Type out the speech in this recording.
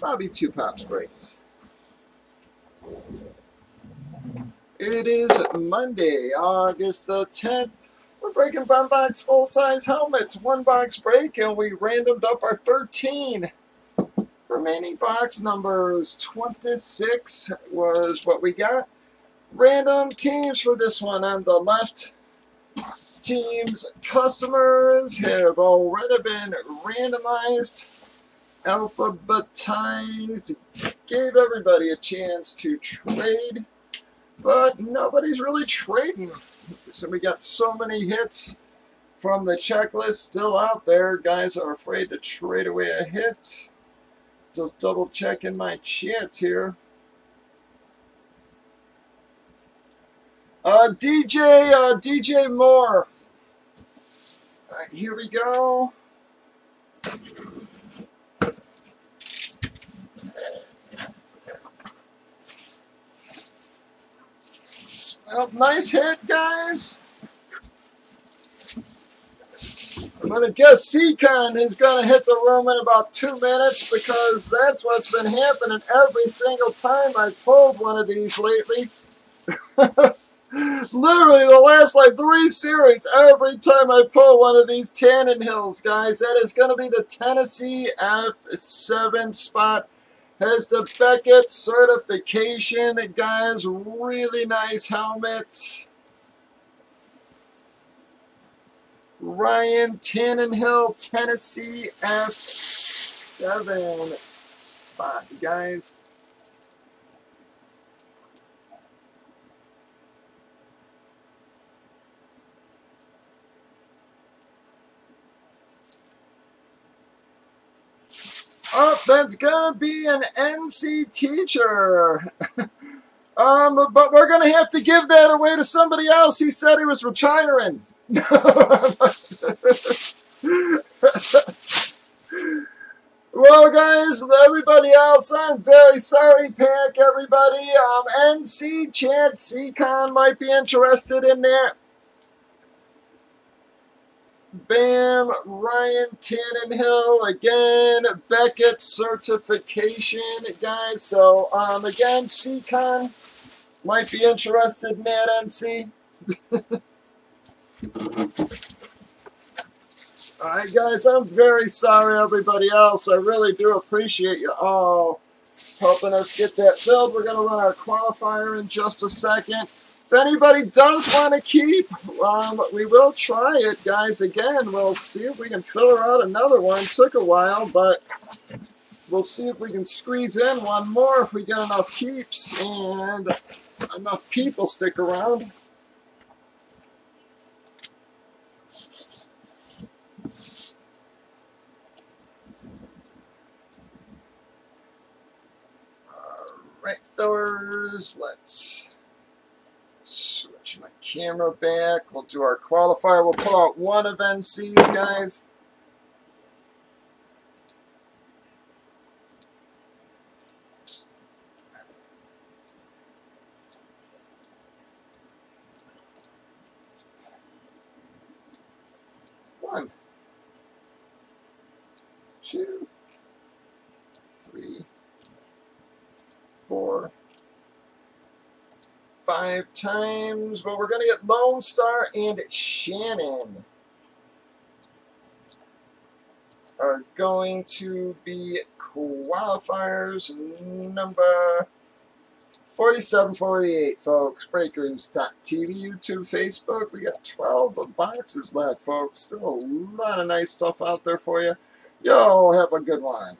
Bobby Two Pops breaks. It is Monday, August the 10th. We're breaking Bomb Box full size helmets, one box break, and we randomed up our 13. Remaining box numbers 26 was what we got. Random teams for this one on the left. Teams customers have already been randomized, alphabetized, gave everybody a chance to trade, but nobody's really trading. So we got so many hits from the checklist still out there. Guys are afraid to trade away a hit. Just double checking my chats here. Uh, DJ, uh, DJ Moore. All right, here we go. Well, nice hit, guys. I'm going to guess Seacon is going to hit the room in about two minutes because that's what's been happening every single time I've pulled one of these lately. Literally the last like three series, every time I pull one of these Tannenhills, guys, that is going to be the Tennessee F7 spot has the Beckett certification. Guys, really nice helmet. Ryan Tannenhill, Tennessee F7 spot, guys. Oh, that's gonna be an NC teacher. um, but we're gonna have to give that away to somebody else. He said he was retiring. well, guys, everybody else, I'm very sorry, Pack, everybody. Um, NC Chad Seacon might be interested in that. Bam, Ryan Tannenhill, again, Beckett certification, guys. So, um, again, CCon might be interested in that, NC. Alright, guys, I'm very sorry, everybody else. I really do appreciate you all helping us get that filled. We're going to run our qualifier in just a second. If anybody does want to keep, um, we will try it, guys. Again, we'll see if we can fill out another one. Took a while, but we'll see if we can squeeze in one more if we get enough keeps and enough people stick around. Alright, fillers, let's my camera back. We'll do our qualifier. We'll pull out one of NC's, guys. One, two, three, four, five times, but we're going to get Lone Star and Shannon are going to be qualifiers number 4748, folks. Breakers.tv, YouTube, Facebook. We got 12 boxes left, folks. Still a lot of nice stuff out there for you. Y'all have a good one.